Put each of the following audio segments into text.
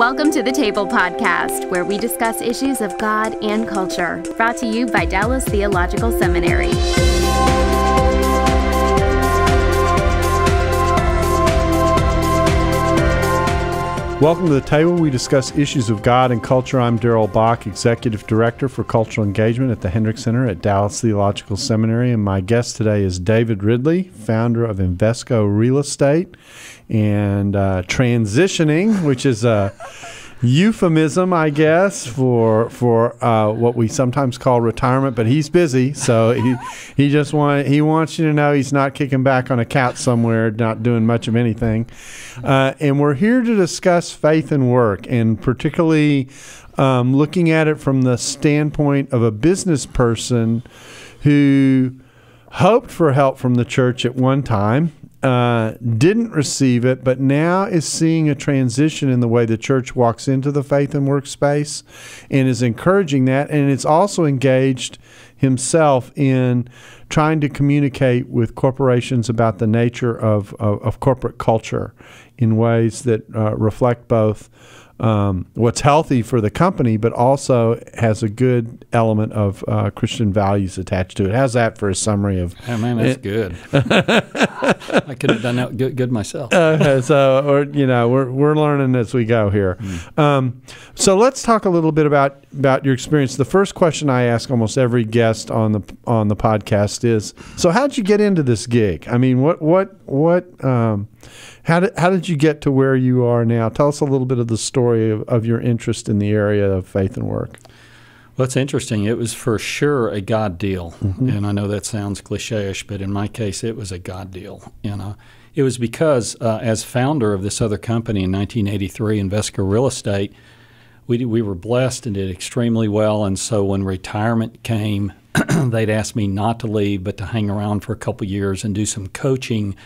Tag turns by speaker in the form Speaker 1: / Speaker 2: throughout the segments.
Speaker 1: Welcome to the Table Podcast, where we discuss issues of God and culture. Brought to you by Dallas Theological Seminary.
Speaker 2: Welcome to the table. We discuss issues of God and culture. I'm Darrell Bock, Executive Director for Cultural Engagement at the Hendricks Center at Dallas Theological Seminary. And my guest today is David Ridley, founder of Invesco Real Estate and uh, Transitioning, which is a euphemism, I guess, for for uh, what we sometimes call retirement. But he's busy, so he he just want he wants you to know he's not kicking back on a couch somewhere, not doing much of anything. Uh, and we're here to discuss faith and work, and particularly um, looking at it from the standpoint of a business person who hoped for help from the church at one time uh, didn't receive it, but now is seeing a transition in the way the church walks into the faith and workspace and is encouraging that. And it's also engaged himself in trying to communicate with corporations about the nature of, of, of corporate culture in ways that uh, reflect both um, what's healthy for the company, but also has a good element of uh, Christian values attached to it. How's that for a summary of?
Speaker 3: Oh man, that's it, good. I could have done that good, good myself.
Speaker 2: Uh, so, or you know, we're we're learning as we go here. Mm. Um, so let's talk a little bit about about your experience. The first question I ask almost every guest on the on the podcast is, so how did you get into this gig? I mean, what what what? Um, how did, how did you get to where you are now? Tell us a little bit of the story of, of your interest in the area of faith and work.
Speaker 3: Well, it's interesting. It was for sure a God deal. Mm-hmm. And I know that sounds cliche ish, but in my case, it was a God deal. And uh, it was because, uh, as founder of this other company in 1983, Invesco Real Estate, we, we were blessed and did extremely well. And so when retirement came, they'd asked me not to leave, but to hang around for a couple years and do some coaching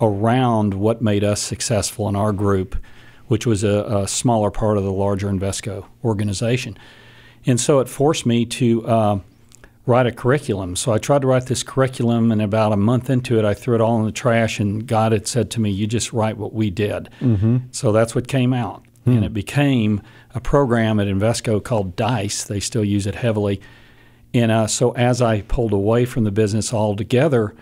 Speaker 3: around what made us successful in our group, which was a, a smaller part of the larger Invesco organization. And so it forced me to uh, write a curriculum. So I tried to write this curriculum, and about a month into it, I threw it all in the trash. And God had said to me, "You just write what we did." Mm-hmm. So that's what came out, mm. and it became a program at Invesco called Dice. They still use it heavily. And uh, so as I pulled away from the business altogether,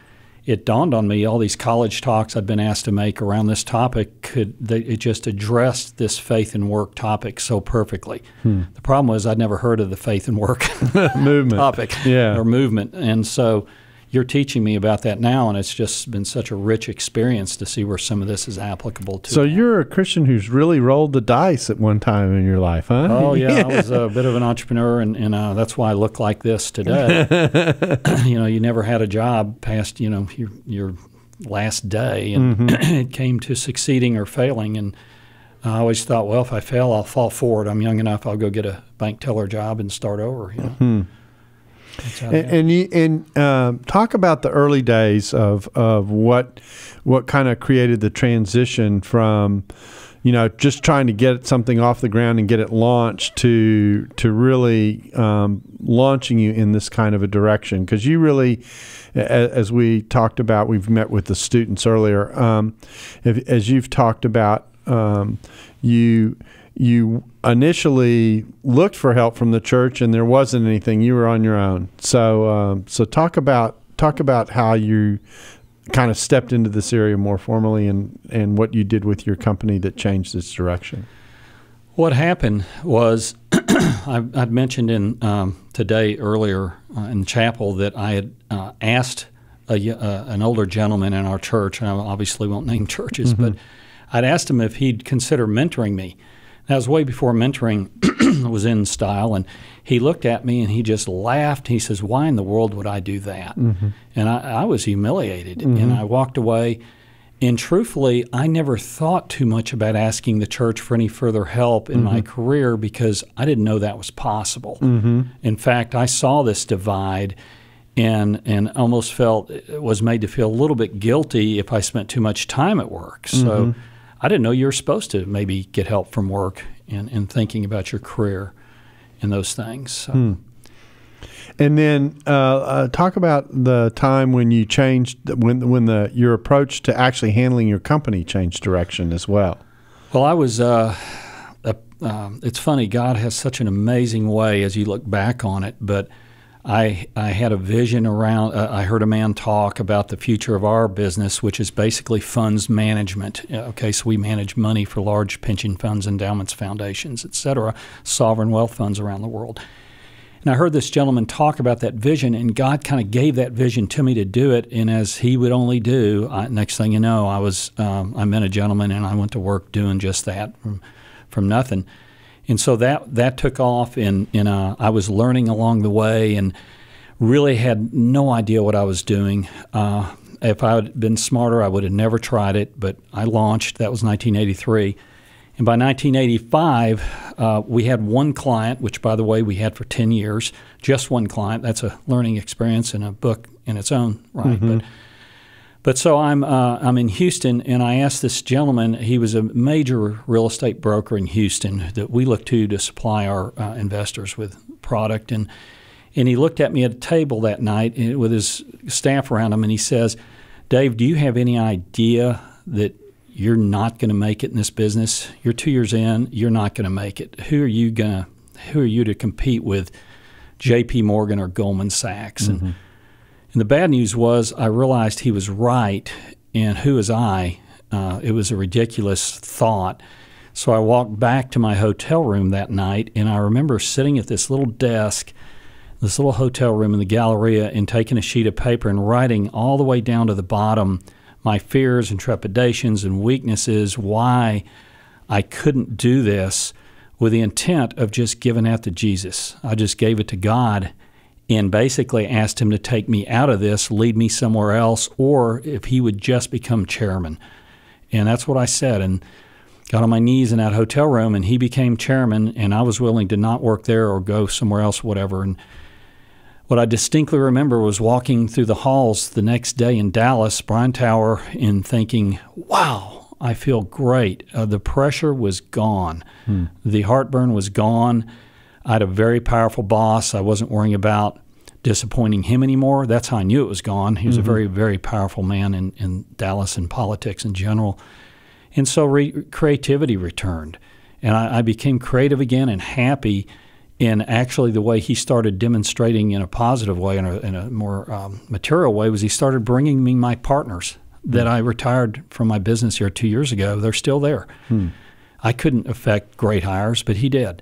Speaker 3: it dawned on me all these college talks I'd been asked to make around this topic could they, it just addressed this faith and work topic so perfectly. Hmm. The problem was I'd never heard of the faith and work movement topic yeah. or movement, and so you're teaching me about that now, and it's just been such a rich experience to see where some of this is applicable to.
Speaker 2: So you're a Christian who's really rolled the dice at one time in your life, huh?
Speaker 3: Oh yeah, I was a bit of an entrepreneur, and, and uh, that's why I look like this today. you know, you never had a job past you know your your last day, and mm-hmm. it came to succeeding or failing, and I always thought, well, if I fail, I'll fall forward. I'm young enough. I'll go get a bank teller job and start over. You know.
Speaker 2: And, and, you, and um, talk about the early days of of what what kind of created the transition from you know just trying to get something off the ground and get it launched to to really um, launching you in this kind of a direction. Because you really as we talked about we've met with the students earlier um, if, as you've talked about um, you you initially looked for help from the church and there wasn't anything you were on your own so um, so talk about talk about how you kind of stepped into this area more formally and and what you did with your company that changed its direction
Speaker 3: what happened was I, would mentioned in um, today earlier uh, in chapel that I had uh, asked a, uh, an older gentleman in our church, and I obviously won't name churches, mm-hmm. but I'd asked him if he'd consider mentoring me. That was way before mentoring was in style. And he looked at me and he just laughed. He says, Why in the world would I do that? Mm-hmm. And I, I, was humiliated. Mm-hmm. And I walked away. And truthfully, I never thought too much about asking the church for any further help in mm-hmm. my career because I didn't know that was possible. Mm-hmm. In fact, I saw this divide and and almost felt was made to feel a little bit guilty if I spent too much time at work. So mm-hmm. I didn't know you were supposed to maybe get help from work and, and thinking about your career and those things. So. Hmm.
Speaker 2: And then uh, uh, talk about the time when you changed when when the your approach to actually handling your company changed direction as well.
Speaker 3: Well, I was uh, a, um, it's funny. God has such an amazing way as you look back on it. But I I had a vision around. Uh, I heard a man talk about the future of our business, which is basically funds management. Okay, so we manage money for large pension funds, endowments, foundations, et cetera, sovereign wealth funds around the world. And I heard this gentleman talk about that vision, and God kind of gave that vision to me to do it. And as He would only do, I, next thing you know, I was um, I met a gentleman, and I went to work doing just that from from nothing. And so that that took off, and and uh, I was learning along the way, and really had no idea what I was doing. Uh, if I had been smarter, I would have never tried it. But I launched. That was 1983 and by 1985, uh, we had one client, which, by the way, we had for 10 years, just one client. That's a learning experience in a book in its own right. Mm-hmm. But, but so I'm, uh, I'm in Houston, and I asked this gentleman, he was a major real estate broker in Houston that we look to to supply our uh, investors with product. And, and he looked at me at a table that night uh, with his staff around him, and he says, Dave, do you have any idea that you're not going to make it in this business. You're two years in, you're not going to make it. Who are you going to? Who are you to compete with? J.P. Morgan or Goldman Sachs. Mm-hmm. And, and the bad news was I realized he was right, and who was I? Uh, it was a ridiculous thought. So I walked back to my hotel room that night, and I remember sitting at this little desk, this little hotel room in the Galleria, and taking a sheet of paper and writing all the way down to the bottom – my fears and trepidations and weaknesses, why I couldn't do this with the intent of just giving that to Jesus. I just gave it to God and basically asked him to take me out of this, lead me somewhere else, or if he would just become chairman. And that's what I said. And got on my knees in that hotel room, and he became chairman, and I was willing to not work there or go somewhere else, whatever. And what I distinctly remember was walking through the halls the next day in Dallas, Bryan Tower, and thinking, wow, I feel great. Uh, the pressure was gone, hmm. the heartburn was gone. I had a very powerful boss. I wasn't worrying about disappointing him anymore. That's how I knew it was gone. He was mm-hmm. a very, very powerful man in, in Dallas and politics in general. And so re- creativity returned. And I, I became creative again and happy and actually, the way he started demonstrating in a positive way, in a, in a more um, material way, was he started bringing me my partners that I retired from my business here two years ago. They're still there. Hmm. I couldn't affect great hires, but he did.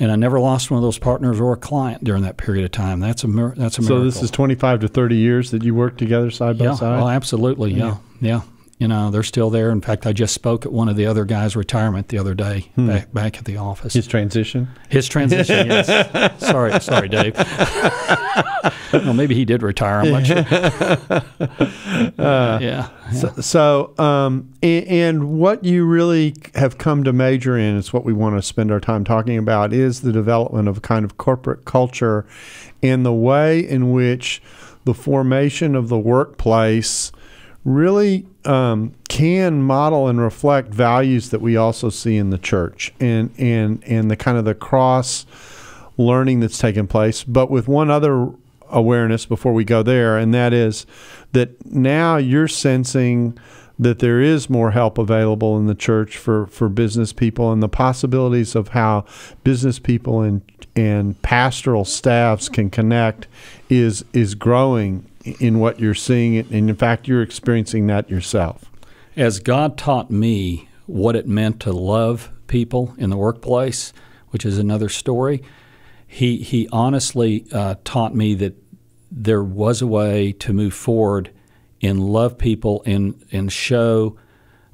Speaker 3: And I never lost one of those partners or a client during that period of time. That's a that's a miracle.
Speaker 2: So this is 25 to 30 years that you worked together side by
Speaker 3: yeah,
Speaker 2: side?
Speaker 3: Oh, absolutely. Yeah. yeah. yeah you know, they're still there. In fact, I just spoke at one of the other guys' retirement the other day hmm. back, back at the office.
Speaker 2: His transition?
Speaker 3: His transition, yes. sorry, sorry, Dave. well, maybe he did retire. I'm not sure.
Speaker 2: Uh, yeah. yeah. So, so um, and, and, what you really have come to major in is what we want to spend our time talking about is the development of a kind of corporate culture and the way in which the formation of the workplace really um, can model and reflect values that we also see in the church and and and the kind of the cross learning that's taken place. But with one other awareness before we go there and that is that now you're sensing that there is more help available in the church for, for business people and the possibilities of how business people and and pastoral staffs can connect is is growing in what you're seeing, and in fact, you're experiencing that yourself.
Speaker 3: As God taught me what it meant to love people in the workplace, which is another story, he he honestly uh, taught me that there was a way to move forward and love people and and show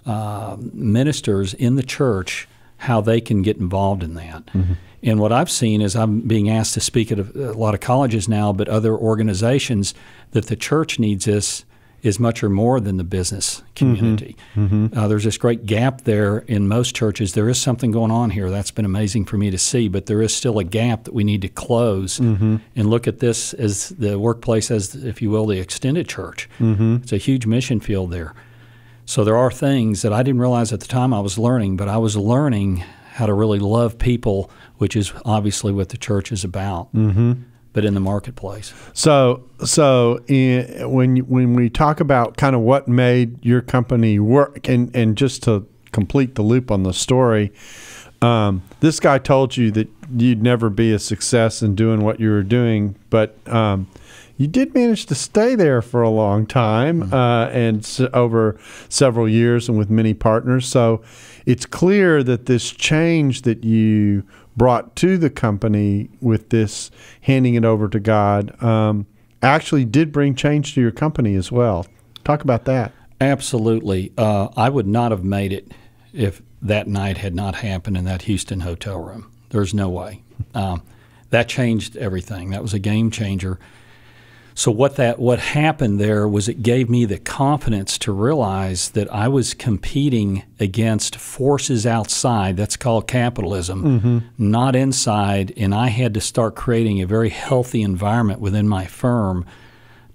Speaker 3: uh, ministers in the church how they can get involved in that. Mm-hmm. And what I've seen is I'm being asked to speak at a, a, lot of colleges now, but other organizations that the church needs this is much or more than the business community. Mm-hmm. Mm-hmm. Uh, there's this great gap there in most churches. There is something going on here that's been amazing for me to see, but there is still a gap that we need to close mm-hmm. and look at this as the workplace, as if you will, the extended church. Mm-hmm. It's a huge mission field there. So there are things that I didn't realize at the time I was learning, but I was learning how to really love people, which is obviously what the church is about. Mm-hmm. But in the marketplace.
Speaker 2: So, so in, when when we talk about kind of what made your company work, and and just to complete the loop on the story, Um, this guy told you that you'd never be a success in doing what you were doing, but um, you did manage to stay there for a long time
Speaker 3: Mm-hmm.
Speaker 2: uh, and s- over several years and with many partners. So it's clear that this change that you brought to the company with this handing it over to God um, actually did bring change to your company as well. Talk about that.
Speaker 3: Absolutely. Uh, I would not have made it if that night had not happened in that Houston hotel room. There's no way. Um, that changed everything. That was a game changer. So what that what happened there was it gave me the confidence to realize that I was competing against forces outside. That's called capitalism, mm-hmm. not inside. And I had to start creating a very healthy environment within my firm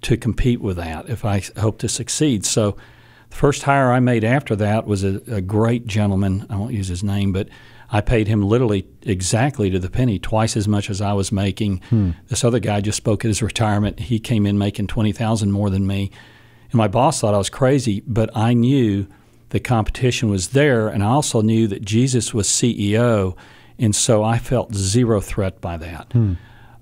Speaker 3: to compete with that if I hope to succeed. So the first hire I made after that was a, a great gentleman. I won't use his name, but I paid him literally exactly to the penny, twice as much as I was making. Hmm. This other guy just spoke at his retirement. He came in making twenty thousand more than me, and my boss thought I was crazy. But I knew the competition was there, and I also knew that Jesus was CEO, and so I felt zero threat by that. Hmm.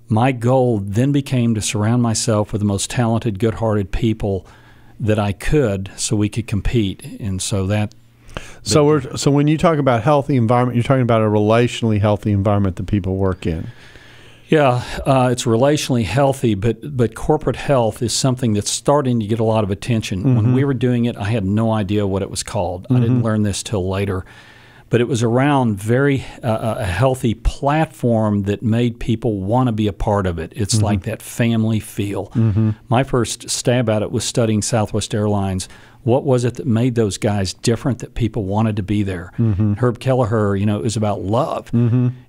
Speaker 3: My goal then became to surround myself with the most talented, good-hearted people that I could, so we could compete, and so that
Speaker 2: So we're so when you talk about healthy environment, you're talking about a relationally healthy environment that people work in.
Speaker 3: Yeah, uh, it's relationally healthy, but but corporate health is something that's starting to get a lot of attention. When mm-hmm. we were doing it, I had no idea what it was called. I didn't mm-hmm. learn this till later, but it was around very uh, uh a healthy platform that made people want to be a part of it. It's mm-hmm. like that family feel. My first stab at it was studying Southwest Airlines. What was it that made those guys different that people wanted to be there? Herb Kelleher, you know, it was about love.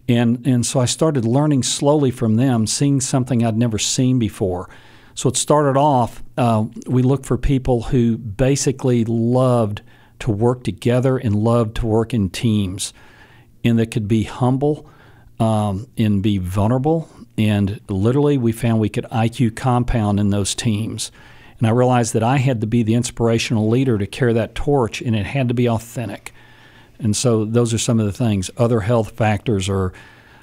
Speaker 3: And, and so I started learning slowly from them, seeing something I'd never seen before. So it started off, uh, we looked for people who basically loved to work together and loved to work in teams and that could be humble um, and be vulnerable. And literally, we found we could IQ compound in those teams. And I realized that I had to be the inspirational leader to carry that torch, and it had to be authentic. And so, those are some of the things. Other health factors are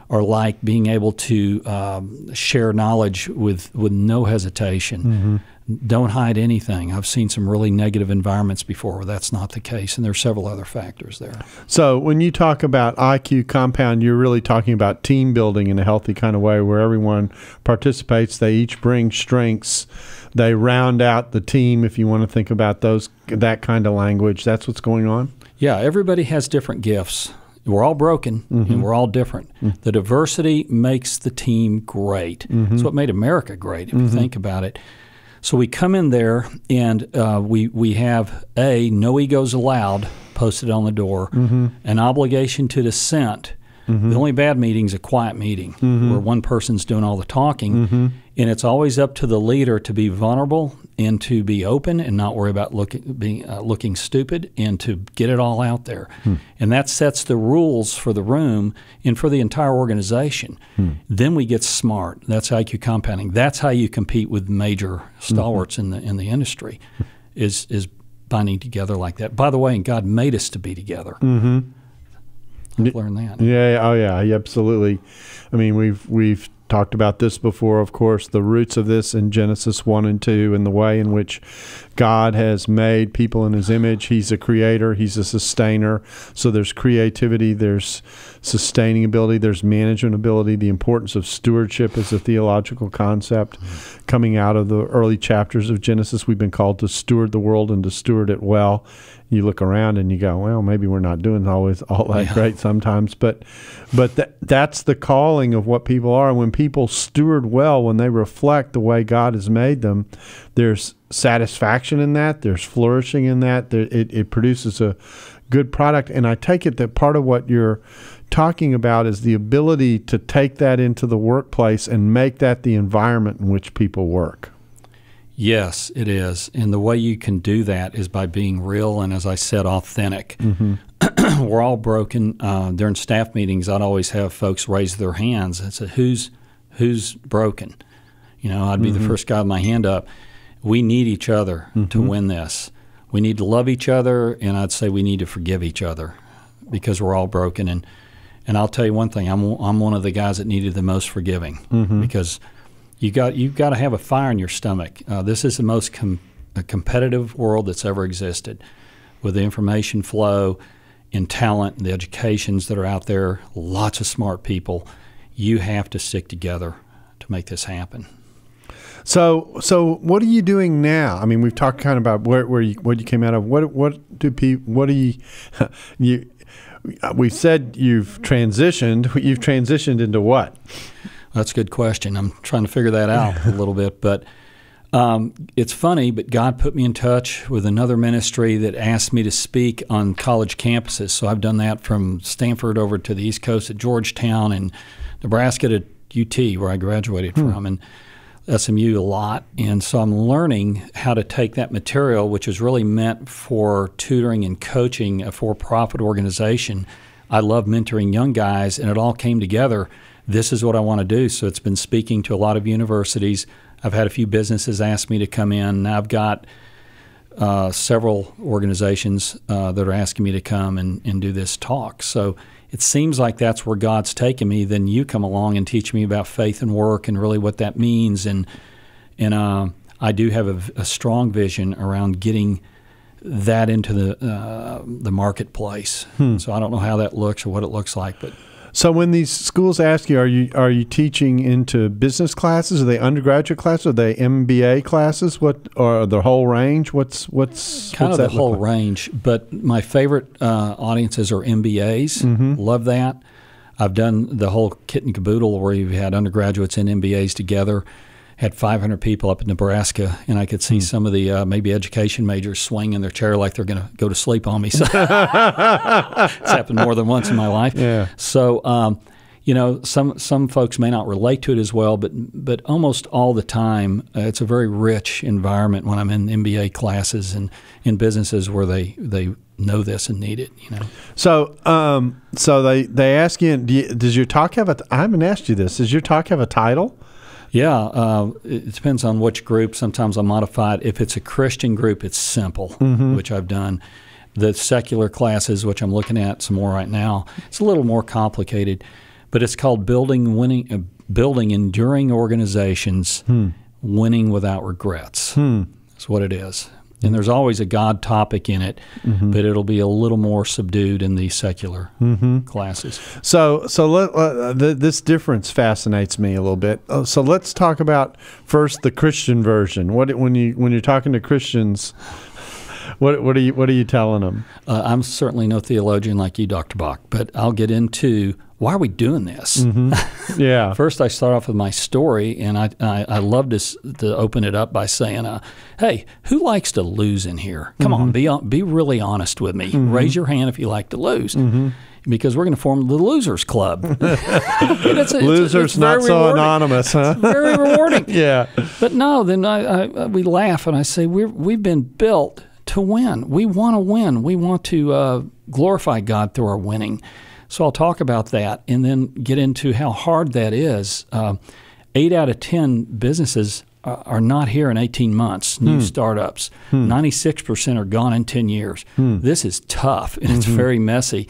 Speaker 3: are like being able to um, share knowledge with with no hesitation. Don't hide anything. I've seen some really negative environments before where that's not the case, and there are several other factors there.
Speaker 2: So when you talk about IQ compound, you're really talking about team building in a healthy kind of way where everyone participates. They each bring strengths. They round out the team. If you want to think about those that kind of language, that's what's going on.
Speaker 3: Yeah, everybody has different gifts. We're all broken and mm-hmm. we're all different. Mm-hmm. The diversity makes the team great. It's mm-hmm. what made America great, if you think about it. So we come in there and uh, we, we have A, no egos allowed, posted on the door, an obligation to dissent. The only bad meeting is a quiet meeting where one person's doing all the talking. And it's always up to the leader to be vulnerable and to be open and not worry about looking being uh, looking stupid and to get it all out there. And that sets the rules for the room and for the entire organization. Then we get smart. That's IQ compounding. That's how you compete with major stalwarts in the in the industry. Is is binding together like that. By the way, and God made us to be together. Mm-hmm. I've learned that.
Speaker 2: Yeah. Oh, yeah. yeah, Absolutely. I mean, we've we've talked about this before. Of course, the roots of this in Genesis one and two, and the way in which God has made people in His image. He's a creator. He's a sustainer. So there's creativity. There's sustaining ability. There's management ability. The importance of stewardship is a theological concept coming out of the early chapters of Genesis. We've been called to steward the world and to steward it well you look around and you go, well, maybe we're not doing always all that
Speaker 3: Yeah.
Speaker 2: great sometimes, but but that that's the calling of what people are. When people steward well, when they reflect the way God has made them, there's satisfaction in that. There's flourishing in that. There, it it produces a good product. And I take it that part of what you're talking about is the ability to take that into the workplace and make that the environment in which people work.
Speaker 3: Yes, it is. And the way you can do that is by being real and, as I said, authentic. We're all broken. Uh, during staff meetings, I'd always have folks raise their hands and say, "Who's who's broken?" You know, I'd be the first guy with my hand up. We need each other to win this. We need to love each other, and I'd say we need to forgive each other because we're all broken. And And I'll tell you one thing: I'm I'm one of the guys that needed the most forgiving
Speaker 2: Mm-hmm.
Speaker 3: because you got you've got to have a fire in your stomach. Uh, this is the most com- a competitive world that's ever existed, with the information flow, and talent, and the educations that are out there. Lots of smart people. You have to stick together to make this happen.
Speaker 2: So, so what are you doing now? I mean, we've talked kind of about where, where you, what you came out of. What, what do people, what do you, you, we said you've transitioned. You've transitioned into what?
Speaker 3: That's a good question. I'm trying to figure that out a little bit, but um, it's funny. But God put me in touch with another ministry that asked me to speak on college campuses. So I've done that from Stanford over to the East Coast at Georgetown and Nebraska to UT, where I graduated from, and SMU a lot. And so I'm learning how to take that material, which is really meant for tutoring and coaching a for-profit organization. I love mentoring young guys, and it all came together this is what I want to do. So it's been speaking to a lot of universities. I've had a few businesses ask me to come in. Now I've got uh, several organizations uh, that are asking me to come and, and do this talk. So it seems like that's where God's taken me. Then you come along and teach me about faith and work and really what that means. And and uh, I do have a, a, strong vision around getting that into the uh, the marketplace. Hmm. So I don't know how that looks or what it looks like, but
Speaker 2: so when these schools ask you, are you are you teaching into business classes? Are they undergraduate classes? Are they MBA classes? What or the whole range? What's what's
Speaker 3: kind
Speaker 2: what's
Speaker 3: of the whole like? range? But my favorite uh, audiences are MBAs.
Speaker 2: Mm-hmm.
Speaker 3: Love that. I've done the whole kit and caboodle where you've had undergraduates and MBAs together. Had 500 people up in Nebraska, and I could see mm. some of the uh, maybe education majors swinging their chair like they're going to go to sleep on me. So it's happened more than once in my life.
Speaker 2: Yeah.
Speaker 3: So, um, you know, some some folks may not relate to it as well, but but almost all the time, uh, it's a very rich environment when I'm in MBA classes and in businesses where they they know this and need it. You know.
Speaker 2: So, um, so they they ask you, do you, does your talk have a? I haven't asked you this. Does your talk have a title?
Speaker 3: Yeah, uh, it depends on which group. Sometimes I modify it. If it's a Christian group, it's simple,
Speaker 2: mm-hmm.
Speaker 3: which I've done. The secular classes, which I'm looking at some more right now, it's a little more complicated, but it's called building winning, uh, building enduring organizations,
Speaker 2: hmm.
Speaker 3: winning without regrets.
Speaker 2: Hmm.
Speaker 3: That's what it is. And there's always a God topic in it,
Speaker 2: mm-hmm.
Speaker 3: but it'll be a little more subdued in the secular
Speaker 2: mm-hmm.
Speaker 3: classes.
Speaker 2: So, so let, uh, the, this difference fascinates me a little bit. Uh, so let's talk about first the Christian version. What when you when you're talking to Christians, what what are you what are you telling them?
Speaker 3: Uh, I'm certainly no theologian like you, Dr. Bock, but I'll get into why are we doing this?
Speaker 2: Mm-hmm. Yeah.
Speaker 3: First, I start off with my story, and I I, I love to to open it up by saying, uh, "Hey, who likes to lose in here? Come
Speaker 2: mm-hmm.
Speaker 3: on, be be really honest with me.
Speaker 2: Mm-hmm.
Speaker 3: Raise your hand if you like to lose."
Speaker 2: Mm-hmm.
Speaker 3: Because we're going to form the Losers Club.
Speaker 2: it's, Losers, it's, it's not so rewarding. anonymous, huh?
Speaker 3: very rewarding.
Speaker 2: yeah.
Speaker 3: But no, then I, I, we laugh and I say we we've been built to win. We want to win. We want to uh, glorify God through our winning. So I'll talk about that and then get into how hard that is. Uh, eight out of 10 businesses are not here in 18 months, new
Speaker 2: hmm.
Speaker 3: startups.
Speaker 2: Hmm.
Speaker 3: 96% are gone in 10 years.
Speaker 2: Hmm.
Speaker 3: This is tough and it's
Speaker 2: mm-hmm.
Speaker 3: very messy.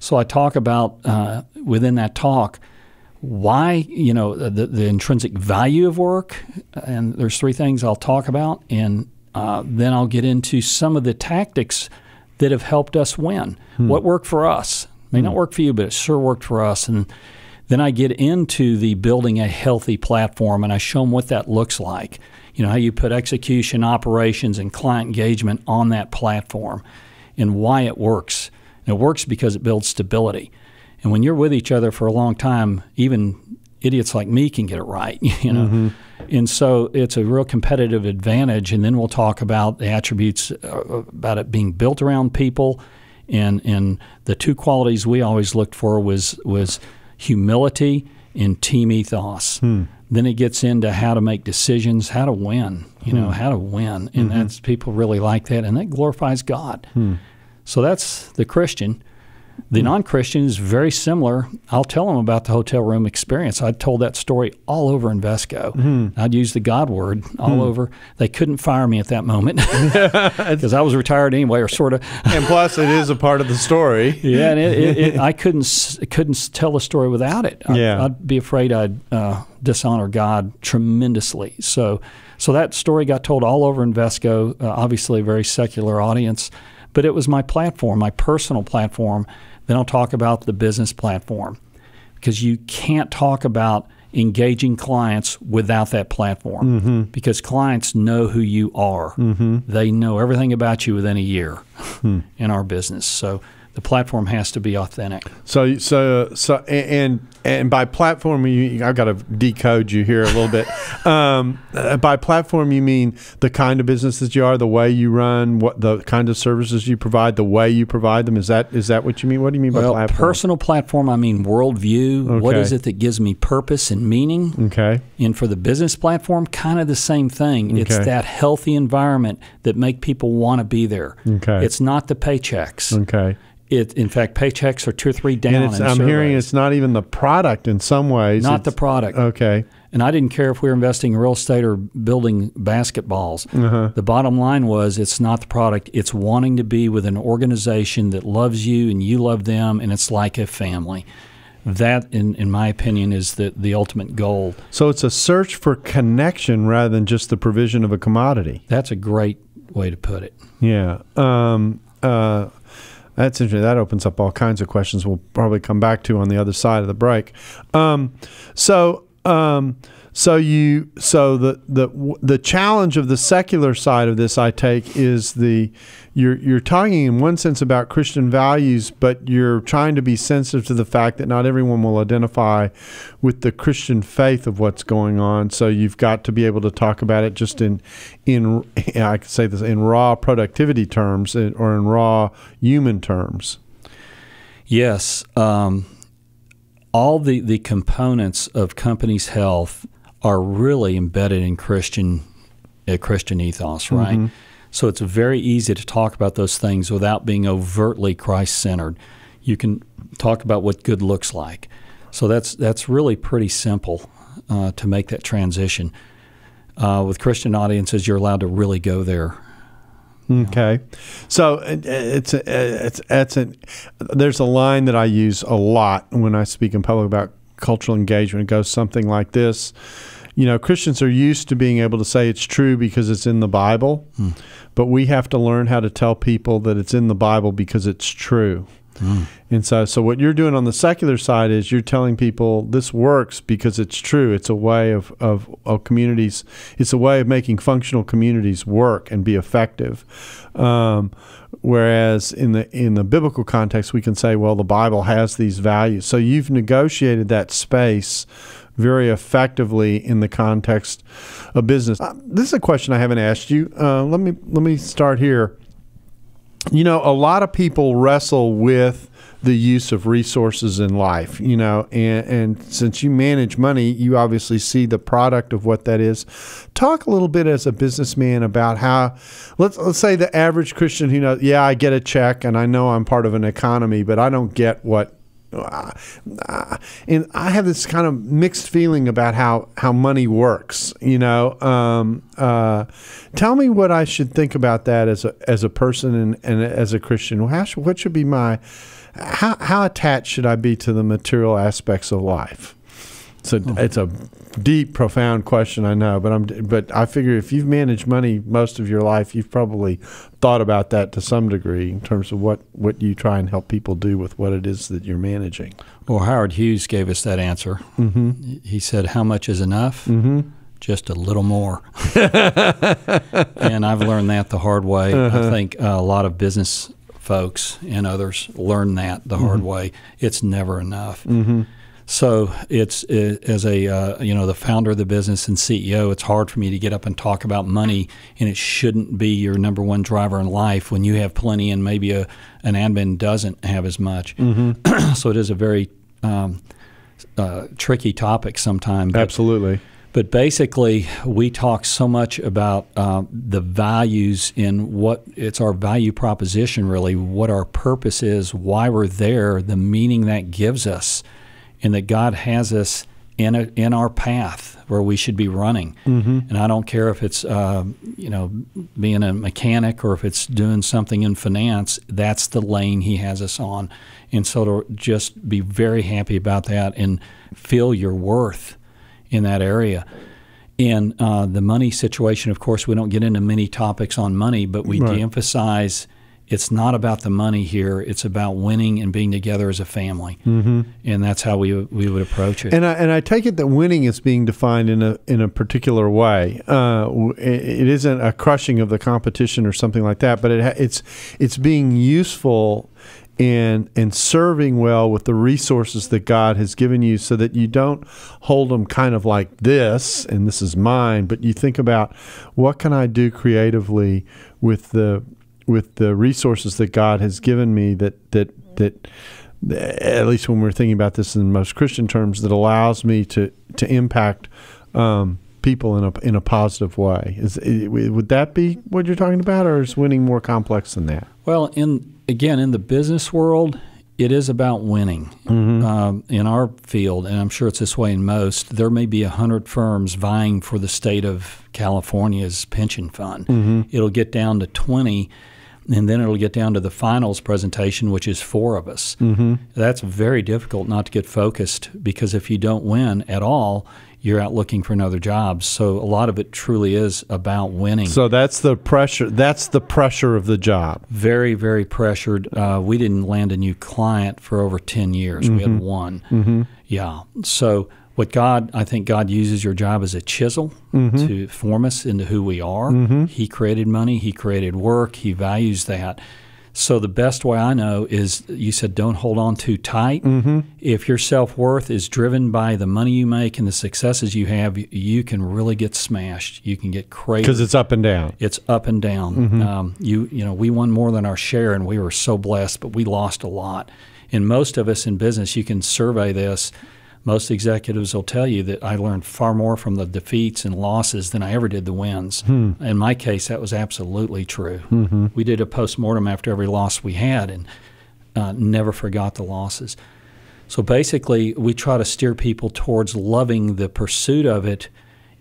Speaker 3: So I talk about uh, within that talk why, you know, the, the intrinsic value of work. And there's three things I'll talk about. And uh, then I'll get into some of the tactics that have helped us win.
Speaker 2: Hmm.
Speaker 3: What worked for us? May not work for you, but it sure worked for us. And then I get into the building a healthy platform and I show them what that looks like. You know, how you put execution, operations, and client engagement on that platform and why it works. And it works because it builds stability. And when you're with each other for a long time, even idiots like me can get it right, you know.
Speaker 2: Mm-hmm.
Speaker 3: And so it's a real competitive advantage. And then we'll talk about the attributes uh, about it being built around people and and the two qualities we always looked for was was humility and team ethos.
Speaker 2: Hmm.
Speaker 3: Then it gets into how to make decisions, how to win. You know,
Speaker 2: hmm.
Speaker 3: how to win, and
Speaker 2: mm-hmm.
Speaker 3: that's people really like that, and that glorifies God.
Speaker 2: Hmm.
Speaker 3: So that's the Christian. The non Christian is very similar. I'll tell them about the hotel room experience. I told that story all over Invesco. I'd use the God word all over. They couldn't fire me at that moment because I was retired anyway, or sort of.
Speaker 2: and plus, it is a part of the story.
Speaker 3: Yeah, and it, it, it, I couldn't couldn't tell the story without it. I,
Speaker 2: Yeah.
Speaker 3: I'd be afraid I'd uh, dishonor God tremendously. So, so that story got told all over Invesco. Uh, obviously, a very secular audience, but it was my platform, my personal platform. Then I'll talk about the business platform because you can't talk about engaging clients without that platform mm-hmm. because clients know who you are. Mm-hmm. They know everything about you within a year hmm. in our business. So the platform has to be authentic.
Speaker 2: So, so, so, and and by platform, you, I've got to decode you here a little bit. Um, uh, by platform, you mean the kind of business that you are, the way you run, what the kind of services you provide, the way you provide them. Is that is that what you mean? What do you mean by
Speaker 3: Well,
Speaker 2: platform?
Speaker 3: personal platform, I mean worldview. What
Speaker 2: Okay.
Speaker 3: is it that gives me purpose and meaning?
Speaker 2: Okay.
Speaker 3: And for the business platform, kind of the same thing. It's that healthy environment that make people want to be there.
Speaker 2: Okay.
Speaker 3: It's not the paychecks.
Speaker 2: Okay.
Speaker 3: It, in fact, paychecks are two or three down.
Speaker 2: It's, I'm hearing it's not even the product in some ways.
Speaker 3: not the product.
Speaker 2: Okay.
Speaker 3: And I didn't care if we were investing in real estate or building basketballs.
Speaker 2: Uh-huh.
Speaker 3: The bottom line was it's not the product. It's wanting to be with an organization that loves you and you love them, and it's like a family. That, in, in my opinion, is the, the ultimate goal.
Speaker 2: So it's a search for connection rather than just the provision of a commodity.
Speaker 3: That's a great way to put it.
Speaker 2: Yeah. Um, uh, that's interesting. That opens up all kinds of questions we'll probably come back to on the other side of the break. Um, so, um, so you, so the the the challenge of the secular side of this, I take, is the you're you're talking in one sense about Christian values, but you're trying to be sensitive to the fact that not everyone will identify with the Christian faith of what's going on. So you've got to be able to talk about it just in in I could say this in raw productivity terms eh, or in raw human terms.
Speaker 3: Yes. Um, all the, the components of companies' health are really embedded in Christian a Christian ethos, right? So it's very easy to talk about those things without being overtly Christ centered. You can talk about what good looks like. So that's that's really pretty simple uh, to make that transition. Uh, with Christian audiences, you're allowed to really go there.
Speaker 2: Okay, so it's it's it's an there's a line that I use a lot when I speak in public about cultural engagement. It goes something like this: you know, Christians are used to being able to say it's true because it's in the Bible, but we have to learn how to tell people that it's in the Bible because it's true. And so, so what you're doing on the secular side is you're telling people this works because it's true. It's a way of, of, of communities. It's a way of making functional communities work and be effective. Um, whereas in the in the biblical context, we can say, well, the Bible has these values. So you've negotiated that space very effectively in the context of business. Uh, this is a question I haven't asked you. Uh, let me let me start here. You know, a lot of people wrestle with the use of resources in life, you know, and, and since you manage money, you obviously see the product of what that is. Talk a little bit as a businessman about how, let's, let's say the average Christian who knows, yeah, I get a check and I know I'm part of an economy, but I don't get what uh, and I have this kind of mixed feeling about how, how money works. You know, um, uh, tell me what I should think about that as a as a person and, and as a Christian. How should, what should be my how how attached should I be to the material aspects of life? It's a it's a deep, profound question, I know, but I'm but I figure if you've managed money most of your life, you've probably thought about that to some degree in terms of what what you try and help people do with what it is that you're managing.
Speaker 3: Well, Howard Hughes gave us that answer. Mm-hmm. He said, How much is enough? Mm-hmm. Just a little more. and I've learned that the hard way. I think uh, a lot of business folks and others learn that the hard way. It's never enough. So it's it, as a uh, you know the founder of the business and CEO, it's hard for me to get up and talk about money, and it shouldn't be your number one driver in life when you have plenty and maybe a an admin doesn't have as much. so it is a very um, uh, tricky topic sometimes.
Speaker 2: Absolutely.
Speaker 3: But basically, we talk so much about uh, the values in what it's our value proposition, really, what our purpose is, why we're there, the meaning that gives us, and that God has us in a, in our path where we should be running. Mm-hmm. And I don't care if it's uh, you know being a mechanic or if it's doing something in finance. That's the lane He has us on, and so to just be very happy about that and feel your worth in that area. In uh, the money situation, of course, we don't get into many topics on money, but we
Speaker 2: Right.
Speaker 3: de-emphasize it's not about the money here. It's about winning and being together as a family, mm-hmm. and that's how we we would approach it.
Speaker 2: And I, and I take it that winning is being defined in a in a particular way. Uh, it it isn't a crushing of the competition or something like that, but it it's it's being useful and and serving well with the resources that God has given you, so that you don't hold them kind of like this and this is mine, but you think about what can I do creatively with the with the resources that God has given me that that that at least when we're thinking about this in most Christian terms, that allows me to to impact um, people in a in a positive way. Is would that be what you're talking about, or is winning more complex than that?
Speaker 3: Well, in again in the business world, it is about winning. Um, in our field, and I'm sure it's this way in most, there may be a hundred firms vying for the state of California's pension fund. It'll get down to twenty. And then it'll get down to the finals presentation, which is four of us. Mm-hmm. That's very difficult not to get focused because if you don't win at all, you're out looking for another job. So a lot of it truly is about winning.
Speaker 2: So that's the pressure. That's the pressure of the job.
Speaker 3: very, very pressured. Uh, we didn't land a new client for over 10 years. We had one. Mm-hmm. Yeah. So, what God, I think God uses your job as a chisel mm-hmm. to form us into who we are. Mm-hmm. He created money, He created work, He values that. So, the best way I know is you said don't hold on too tight. Mm-hmm. If your self worth is driven by the money you make and the successes you have, you can really get smashed. You can get crazy
Speaker 2: Because it's up and down.
Speaker 3: it's up and down. Um, you you know we won more than our share, and we were so blessed, but we lost a lot. And most of us in business, you can survey this. Most executives will tell you that I learned far more from the defeats and losses than I ever did the wins. In my case, that was absolutely true. We did a post mortem after every loss we had, and uh, never forgot the losses. So basically, we try to steer people towards loving the pursuit of it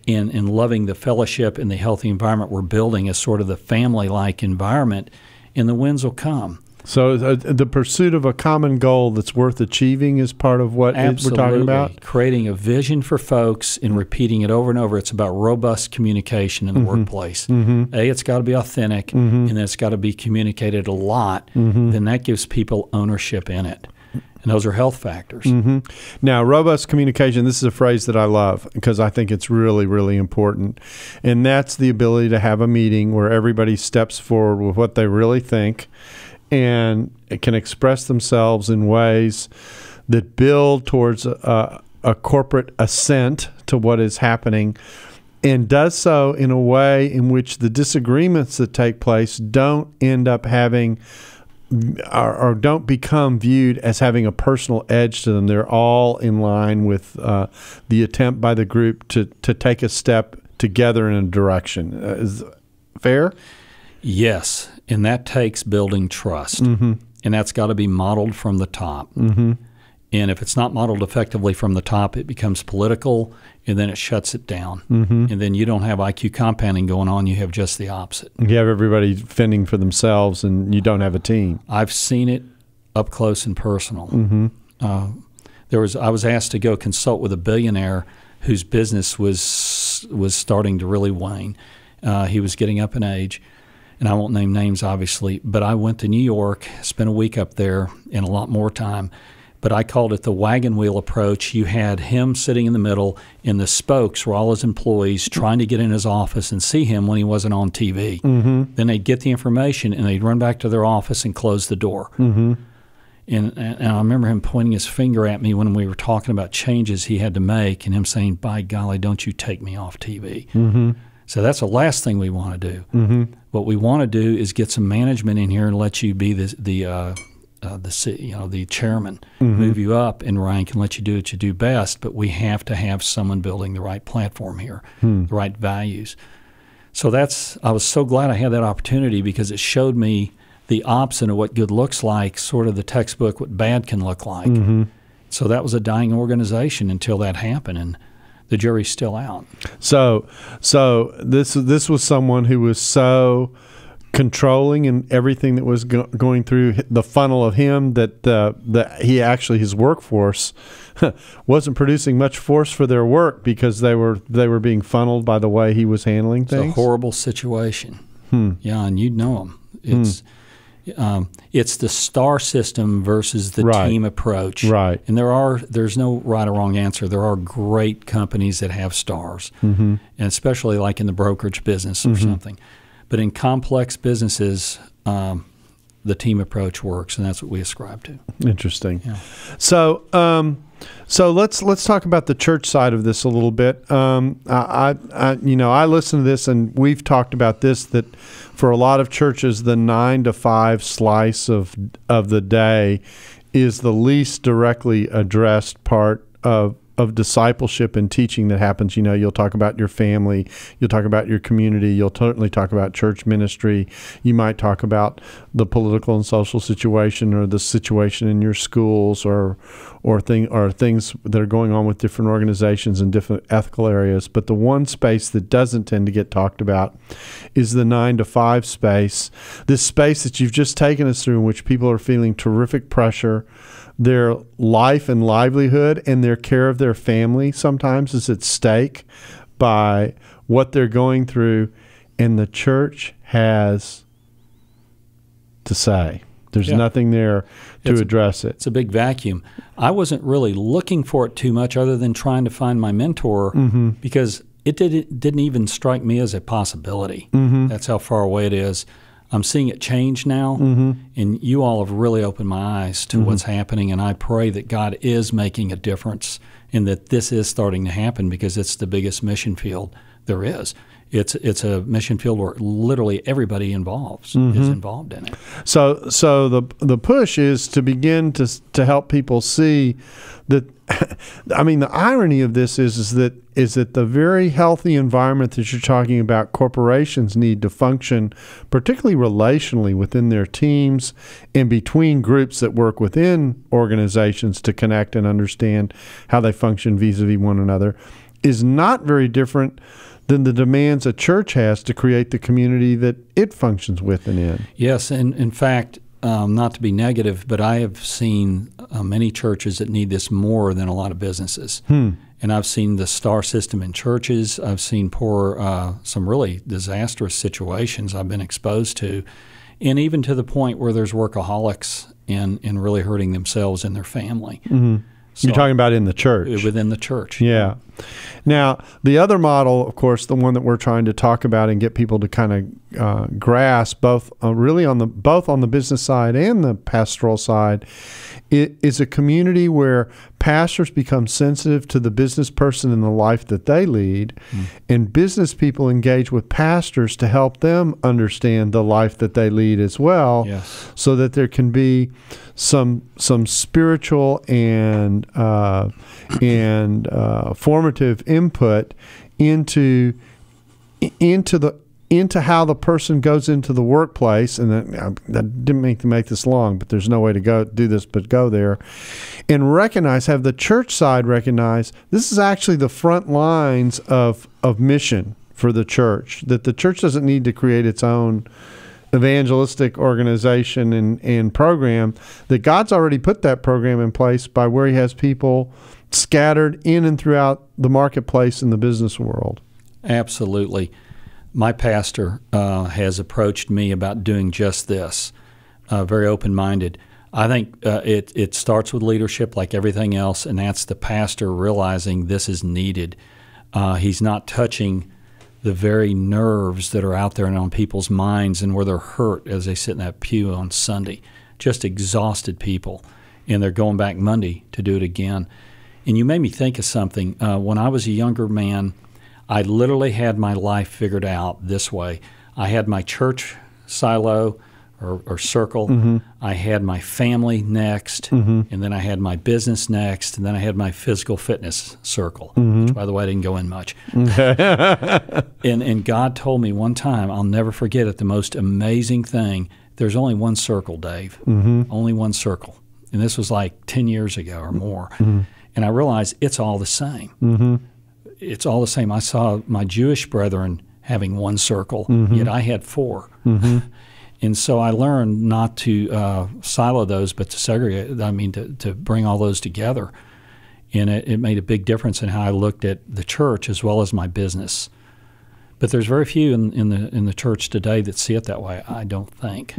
Speaker 3: and, and loving the fellowship and the healthy environment we're building as sort of the family like environment, and the wins will come.
Speaker 2: So uh, the pursuit of a common goal that's worth achieving is part of what we're talking about.
Speaker 3: Creating a vision for folks and repeating it over and over. It's about robust communication in the mm-hmm. workplace. Mm-hmm. A, it's got to be authentic, mm-hmm. and then it's got to be communicated a lot. Then that gives people ownership in it. And those are health factors.
Speaker 2: Now, robust communication, this is a phrase that I love because I think it's really, really important. And that's the ability to have a meeting where everybody steps forward with what they really think and can express themselves in ways that build towards a, a corporate assent to what is happening and does so in a way in which the disagreements that take place don't end up having or, or don't become viewed as having a personal edge to them. They're all in line with uh, the attempt by the group to, to take a step together in a direction. Uh, is fair?
Speaker 3: Yes, and that takes building trust, and that's got to be modeled from the top. Mm-hmm. And if it's not modeled effectively from the top, it becomes political, and then it shuts it down. Mm-hmm. And then you don't have IQ compounding going on; you have just the opposite.
Speaker 2: You have everybody fending for themselves, and you don't have a team.
Speaker 3: I've seen it up close and personal. Uh, there was I was asked to go consult with a billionaire whose business was was starting to really wane. Uh, he was getting up in age, and I won't name names obviously, but I went to New York, spent a week up there, and a lot more time. But I called it the wagon wheel approach. You had him sitting in the middle, and the spokes were all his employees trying to get in his office and see him when he wasn't on TV. Mm-hmm. Then they'd get the information and they'd run back to their office and close the door. Mm-hmm. And, and I remember him pointing his finger at me when we were talking about changes he had to make, and him saying, "By golly, don't you take me off TV." Mm-hmm. So that's the last thing we want to do. Mm-hmm. What we want to do is get some management in here and let you be the the uh, uh, the you know the chairman mm-hmm. move you up in rank and let you do what you do best, but we have to have someone building the right platform here, hmm. the right values. So that's I was so glad I had that opportunity because it showed me the opposite of what good looks like, sort of the textbook what bad can look like. Mm-hmm. So that was a dying organization until that happened, and the jury's still out.
Speaker 2: So, so this this was someone who was so controlling and everything that was go- going through the funnel of him that uh, that he actually his workforce wasn't producing much force for their work because they were they were being funneled by the way he was handling things.
Speaker 3: It's a horrible situation. Hmm. Yeah, and you'd know him. It's. Hmm. Um, it's the star system versus the right. team approach.
Speaker 2: Right.
Speaker 3: And there are there's no right or wrong answer. There are great companies that have stars, mm-hmm. and especially like in the brokerage business or mm-hmm. something. But in complex businesses, um, the team approach works, and that's what we ascribe to.
Speaker 2: Interesting. Yeah. So, um, so let's let's talk about the church side of this a little bit. Um, I, I, you know, I listen to this, and we've talked about this that for a lot of churches, the nine to five slice of of the day is the least directly addressed part of of discipleship and teaching that happens. You know, you'll talk about your family, you'll talk about your community, you'll certainly talk about church ministry. You might talk about the political and social situation or the situation in your schools or or thing or things that are going on with different organizations in different ethical areas. But the one space that doesn't tend to get talked about is the nine to five space. This space that you've just taken us through in which people are feeling terrific pressure their life and livelihood and their care of their family sometimes is at stake by what they're going through, and the church has to say. There's yeah. nothing there to
Speaker 3: it's,
Speaker 2: address it.
Speaker 3: It's a big vacuum. I wasn't really looking for it too much, other than trying to find my mentor, mm-hmm. because it, did, it didn't even strike me as a possibility. Mm-hmm. That's how far away it is. I'm seeing it change now, mm-hmm. and you all have really opened my eyes to mm-hmm. what's happening. And I pray that God is making a difference and that this is starting to happen because it's the biggest mission field there is. It's it's a mission field where literally everybody involves mm-hmm. is involved in it.
Speaker 2: So so the the push is to begin to to help people see that I mean, the irony of this is, is that is that the very healthy environment that you're talking about, corporations need to function, particularly relationally within their teams and between groups that work within organizations to connect and understand how they function vis-a-vis one another, is not very different than the demands a church has to create the community that it functions with and in.
Speaker 3: Yes, and in fact, um, not to be negative, but I have seen uh, many churches that need this more than a lot of businesses. Hmm. And I've seen the star system in churches. I've seen poor, uh, some really disastrous situations I've been exposed to, and even to the point where there's workaholics and, and really hurting themselves and their family. Mm-hmm.
Speaker 2: So You're talking about in the church.
Speaker 3: Within the church.
Speaker 2: Yeah. Now, the other model, of course, the one that we're trying to talk about and get people to kind of uh, grasp, both uh, really on the both on the business side and the pastoral side, it is a community where pastors become sensitive to the business person in the life that they lead, mm. and business people engage with pastors to help them understand the life that they lead as well,
Speaker 3: yes.
Speaker 2: so that there can be some some spiritual and uh, and uh, formative input into into the into how the person goes into the workplace, and uh, didn't mean to make this long, but there's no way to go do this but go there, and recognize, have the church side recognize this is actually the front lines of of mission for the church. That the church doesn't need to create its own evangelistic organization and, and program. That God's already put that program in place by where He has people scattered in and throughout the marketplace in the business world.
Speaker 3: Absolutely my pastor uh, has approached me about doing just this, uh, very open minded. I think uh, it, it starts with leadership like everything else, and that's the pastor realizing this is needed. Uh, he's not touching the very nerves that are out there and on people's minds and where they're hurt as they sit in that pew on Sunday. Just exhausted people, and they're going back Monday to do it again. And you made me think of something. Uh, when I was a younger man, I literally had my life figured out this way. I had my church silo or, or circle. Mm-hmm. I had my family next, mm-hmm. and then I had my business next, and then I had my physical fitness circle, mm-hmm. which, by the way, I didn't go in much. and, and God told me one time, I'll never forget it, the most amazing thing there's only one circle, Dave. Only one circle. And this was like 10 years ago or more. And I realized it's all the same. Mm-hmm. It's all the same. I saw my Jewish brethren having one circle, mm-hmm. yet I had 4 mm-hmm. And so I learned not to uh, silo those, but to segregate. I mean, to, to bring all those together. And it, it made a big difference in how I looked at the church as well as my business. But there's very few in, in the in the church today that see it that way. I don't think.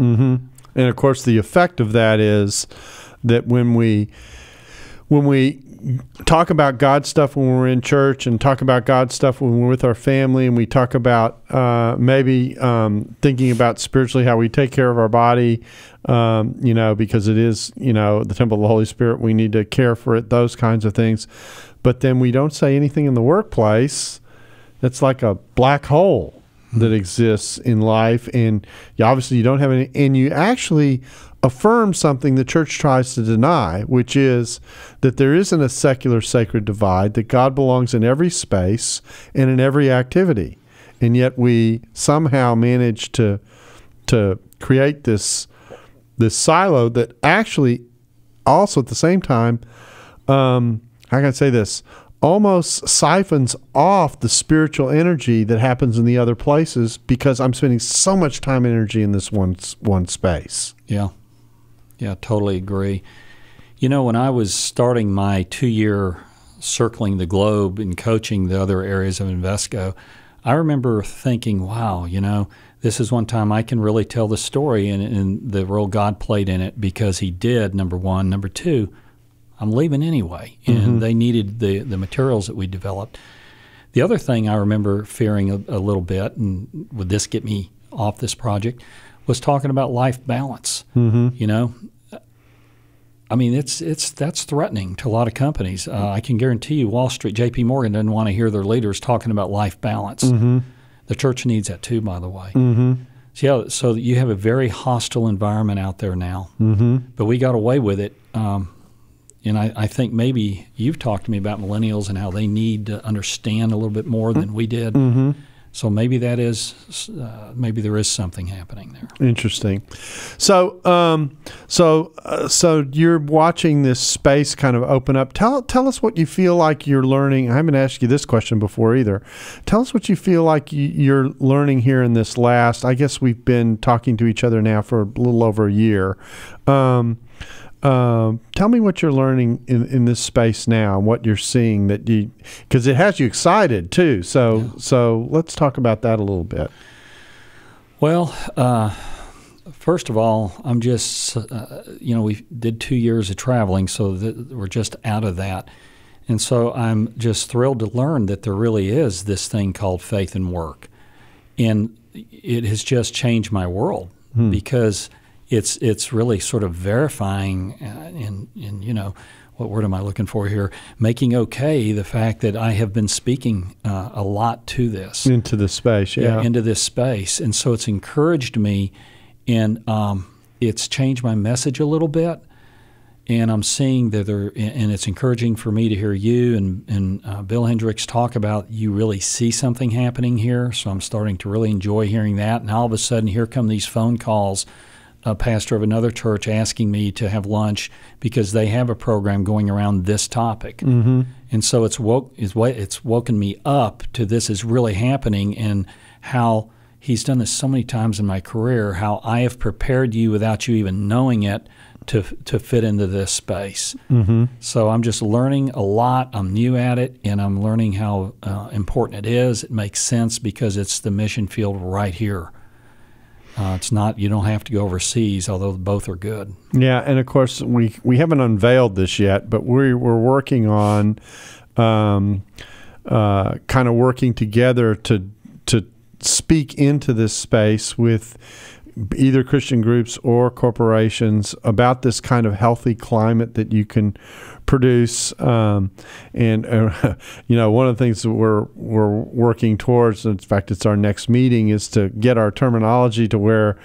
Speaker 2: And of course, the effect of that is that when we when we talk about God stuff when we're in church and talk about God stuff when we're with our family and we talk about uh, maybe um, thinking about spiritually how we take care of our body, um, you know, because it is, you know, the temple of the Holy Spirit, we need to care for it, those kinds of things. But then we don't say anything in the workplace that's like a black hole that exists in life. And you, obviously you don't have any and you actually affirm something the church tries to deny which is that there isn't a secular sacred divide that god belongs in every space and in every activity and yet we somehow manage to to create this this silo that actually also at the same time um, how can I say this? Almost siphons off the spiritual energy that happens in the other places because I'm spending so much time and energy in this one one space.
Speaker 3: Yeah. Yeah, totally agree. You know, when I was starting my two year circling the globe and coaching the other areas of Invesco, I remember thinking, wow, you know, this is one time I can really tell the story and, and the role God played in it because He did, number one. Number two, I'm leaving anyway. And mm-hmm. they needed the, the materials that we developed. The other thing I remember fearing a, a little bit, and would this get me off this project, was talking about life balance. Mm-hmm. You know, I mean, it's it's that's threatening to a lot of companies. Uh, I can guarantee you, Wall Street, J.P. Morgan doesn't want to hear their leaders talking about life balance. The church needs that too, by the way. Mm-hmm. So, yeah, so you have a very hostile environment out there now, mm-hmm. but we got away with it. Um, and I, I think maybe you've talked to me about millennials and how they need to understand a little bit more than we did. So maybe that is, uh, maybe there is something happening there.
Speaker 2: Interesting. So, um, so, uh, so you're watching this space kind of open up. Tell tell us what you feel like you're learning. I haven't asked you this question before either. Tell us what you feel like you- you're learning here in this last. I guess we've been talking to each other now for a little over a year. Um, um, tell me what you're learning in, in this space now and what you're seeing that you because it has you excited too. So so let's talk about that a little bit.
Speaker 3: Well, uh, first of all, I'm just, uh, you know, we did two years of traveling, so we're just out of that. And so I'm just thrilled to learn that there really is this thing called faith and work. And it has just changed my world because it's it's really sort of verifying uh, in, in, you know, what word am I looking for here? Making okay the fact that I have been speaking uh, a lot to this
Speaker 2: Into the space, yeah.
Speaker 3: into this space. And so it's encouraged me and um, it's changed my message a little bit. And I'm seeing that there, and it's encouraging for me to hear you and, and uh, Bill Hendricks talk about you really see something happening here. So I'm starting to really enjoy hearing that. And all of a sudden, here come these phone calls a pastor of another church asking me to have lunch because they have a program going around this topic. Mm-hmm. And so it's woke it's, it's woken me up to this is really happening and how he's done this so many times in my career. How I have prepared you without you even knowing it to to fit into this space. Mm-hmm. So I'm just learning a lot. I'm new at it, and I'm learning how uh, important it is. It makes sense because it's the mission field right here. Uh, it's not you don't have to go overseas, although both are good.
Speaker 2: Yeah, and of course we we haven't unveiled this yet, but we we're working on um, uh, kind of working together to to speak into this space with either Christian groups or corporations about this kind of healthy climate that you can produce. Um, and uh, you know, one of the things that we're we're working towards, in fact, it's our next meeting, is to get our terminology to where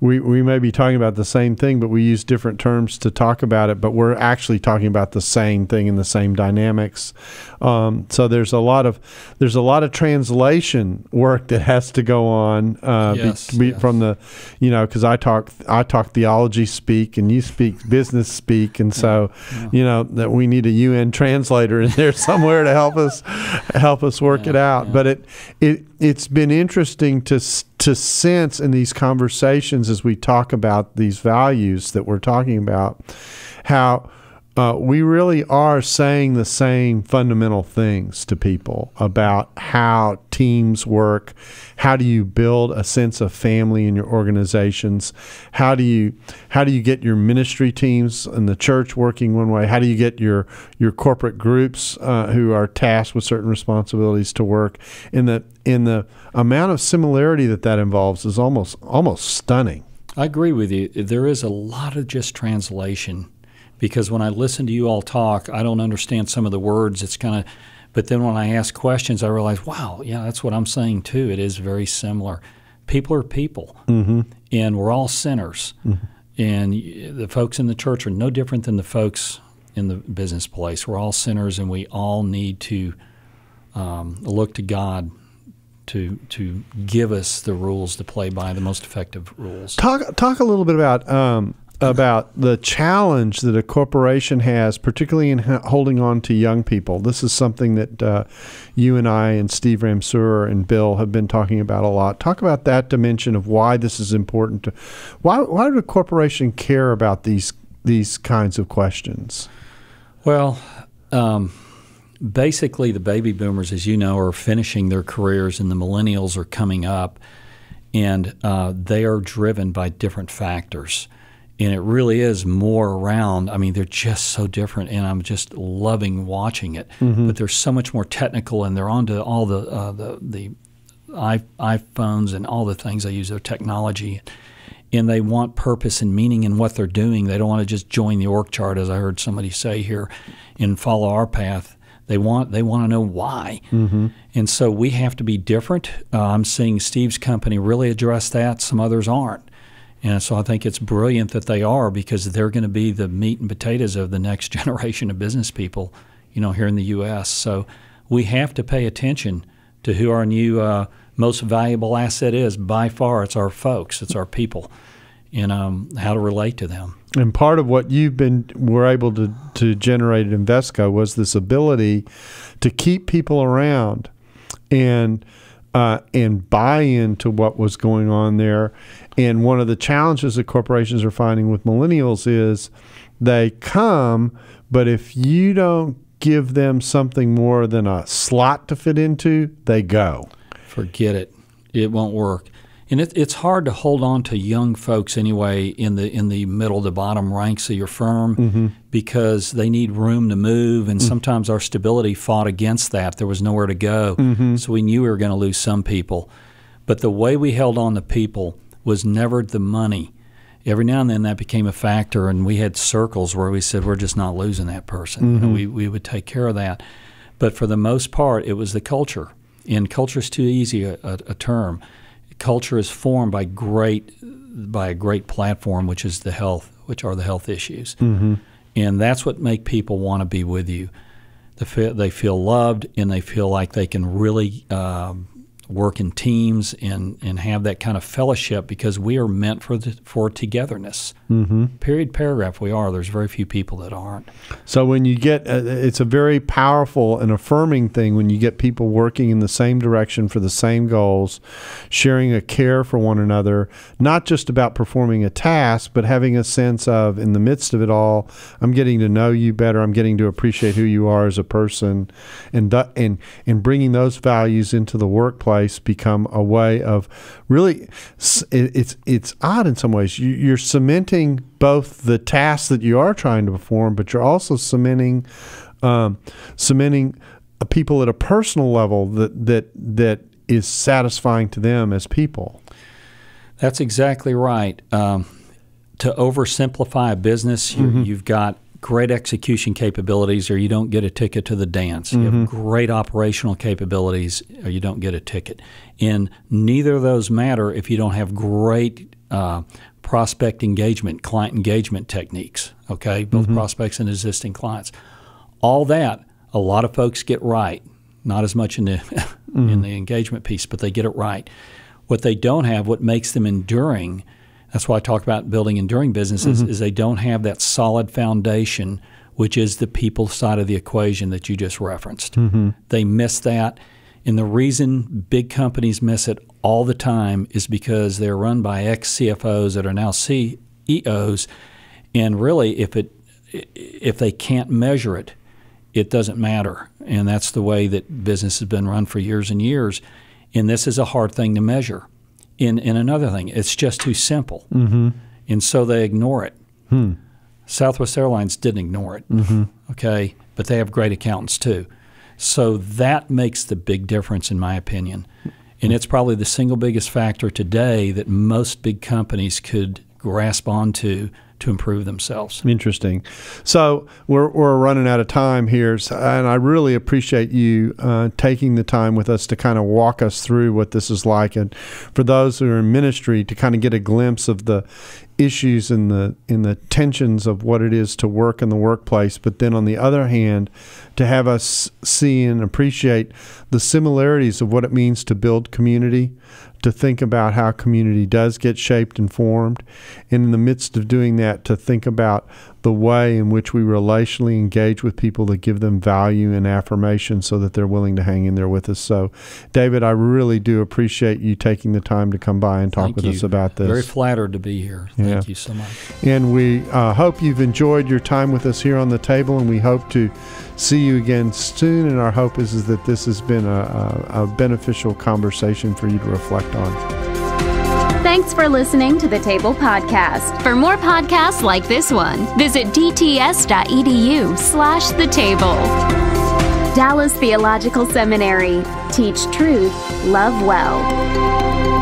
Speaker 2: we we may be talking about the same thing, but we use different terms to talk about it. But we're actually talking about the same thing and the same dynamics. Um, so there's a lot of there's a lot of translation work that has to go on uh,
Speaker 3: yes,
Speaker 2: be, be
Speaker 3: yes.
Speaker 2: from the, you know, because I talk I talk theology speak and you speak business speak, and so
Speaker 3: yeah.
Speaker 2: you know that we need a UN translator in there somewhere to help us help us work
Speaker 3: Yeah,
Speaker 2: it out.
Speaker 3: yeah.
Speaker 2: But it it it's been interesting to to sense in these conversations as we talk about these values that we're talking about how uh, we really are saying the same fundamental things to people about how teams work. How do you build a sense of family in your organizations? How do you how do you get your ministry teams and the church working one way? How do you get your your corporate groups uh, who are tasked with certain responsibilities to work? In the in the amount of similarity that that involves is almost almost stunning.
Speaker 3: I agree with you. There is a lot of just translation because when I listen to you all talk, I don't understand some of the words. It's kind of, but then when I ask questions, I realize, wow, yeah, that's what I'm saying too. It is very similar. People are people,
Speaker 2: Mm-hmm.
Speaker 3: and we're all sinners. And the folks in the church are no different than the folks in the business place. We're all sinners, and we all need to um, look to God to to give us the rules to play by, the most effective rules.
Speaker 2: Talk talk a little bit about um, about the challenge that a corporation has, particularly in holding on to young people. This is something that uh, you and I and Steve Ramseur and Bill have been talking about a lot. Talk about that dimension of why this is important. To why why would a corporation care about these these kinds of questions?
Speaker 3: Well, um, basically, the baby boomers, as you know, are finishing their careers, and the millennials are coming up, and uh, they are driven by different factors. And it really is more around. I mean, they're just so different, and I'm just loving watching it. But they're so much more technical, and they're onto all the uh, the the iPhones and all the things they use their technology, and they want purpose and meaning in what they're doing. They don't want to just join the org chart, as I heard somebody say here, and follow our path. They want they want to know why, and so we have to be different. Uh, I'm seeing Steve's company really address that. Some others aren't. And so I think it's brilliant that they are because they're going to be the meat and potatoes of the next generation of business people, you know, here in the U.S. So we have to pay attention to who our new uh, most valuable asset is. By far, it's our folks, it's our people, and um, how to relate to them.
Speaker 2: And part of what you've been were able to, to generate at Invesco was this ability to keep people around and uh, and buy into what was going on there. And one of the challenges that corporations are finding with millennials is they come, but if you don't give them something more than a slot to fit into, they go.
Speaker 3: Forget it; it won't work. And it, it's hard to hold on to young folks anyway in the in the middle to bottom ranks of your firm mm-hmm. because they need room to move, and mm. sometimes our stability fought against that. There was nowhere to go, mm-hmm. so we knew we were going to lose some people. But the way we held on to people was never the money. Every now and then that became a factor, and we had circles where we said we're just not losing that person. You know, mm-hmm. we we would take care of that. But for the most part, it was the culture, and culture is too easy a, a, a term. Culture is formed by great by a great platform, which is the health, which are the health issues, and that's what make people want to be with you. They feel, they feel loved, and they feel like they can really um, work in teams and, and have that kind of fellowship because we are meant for the, for togetherness. Mm-hmm. Period. Paragraph. We are. There's very few people that aren't.
Speaker 2: So when you get, uh, it's a very powerful and affirming thing when you get people working in the same direction for the same goals, sharing a care for one another, not just about performing a task, but having a sense of, in the midst of it all, I'm getting to know you better. I'm getting to appreciate who you are as a person, and and and bringing those values into the workplace become a way of really it's it's odd in some ways. You, you're cementing both the tasks that you are trying to perform, but you're also cementing um, cementing people at a personal level that that that is satisfying to them as people.
Speaker 3: That's exactly right. Um, to oversimplify a business, you, you've got great execution capabilities or you don't get a ticket to the dance. You have mm-hmm. great operational capabilities or you don't get a ticket. And neither of those matter if you don't have great uh, prospect engagement, client engagement techniques, okay, both mm-hmm. prospects and existing clients. All that, a lot of folks get right. Not as much in the in mm-hmm. the engagement piece, but they get it right. What they don't have, what makes them enduring, that's why I talk about building enduring businesses, mm-hmm. is they don't have that solid foundation, which is the people side of the equation that you just referenced. Mm-hmm. They miss that. And the reason big companies miss it all the time is because they're run by ex CFOs that are now CEOs. And really, if, it, if they can't measure it, it doesn't matter. And that's the way that business has been run for years and years. And this is a hard thing to measure. In, in another thing, it's just too simple. Mm-hmm. And so they ignore it. Southwest Airlines didn't ignore it, okay? But they have great accountants too. So that makes the big difference, in my opinion. And it's probably the single biggest factor today that most big companies could grasp onto to improve themselves.
Speaker 2: Interesting. So we're, we're running out of time here, so, and I really appreciate you uh, taking the time with us to kind of walk us through what this is like, and for those who are in ministry to kind of get a glimpse of the issues and the in the tensions of what it is to work in the workplace. But then on the other hand, to have us see and appreciate the similarities of what it means to build community, to think about how community does get shaped and formed, and in the midst of doing that, to think about the way in which we relationally engage with people that give them value and affirmation so that they're willing to hang in there with us. So, David, I really do appreciate you taking the time to come by and talk
Speaker 3: Thank
Speaker 2: with
Speaker 3: you.
Speaker 2: us about this.
Speaker 3: Very flattered to be here. Thank you so much.
Speaker 2: And we uh, hope you've enjoyed your time with us here on the table, and we hope to see you again soon. And our hope is, is that this has been a, a, a beneficial conversation for you to reflect on.
Speaker 1: Thanks for listening to the Table Podcast. For more podcasts like this one, visit dts.edu slash the table. Dallas Theological Seminary. Teach truth, love well.